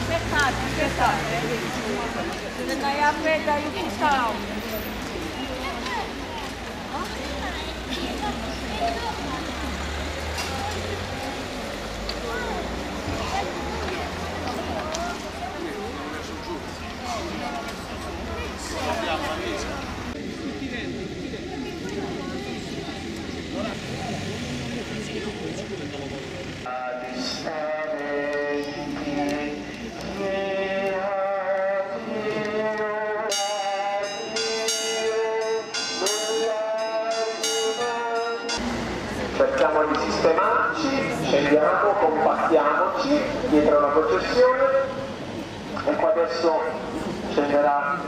Espetáculo, espetáculo. Você não é a pé o. Cerchiamo di sistemarci, scendiamo, compattiamoci dietro la processione. E qua adesso scenderà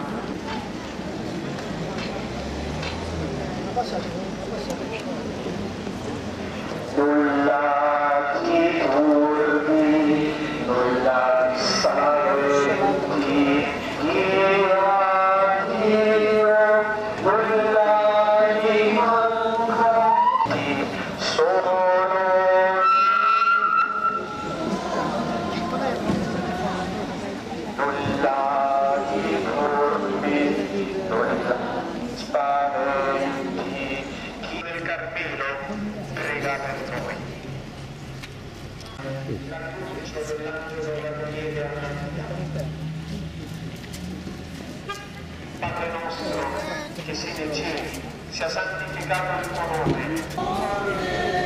Carmelo prega per noi. L'annuncio dell'angelo Gabriele Padre nostro che sei nei cieli, sia santificato il tuo nome. Padre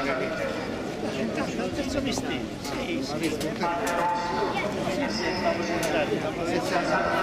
stato in cielo, sia santificato